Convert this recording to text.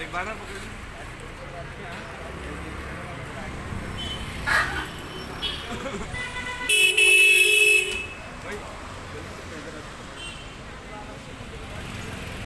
एक बार ना पकड़।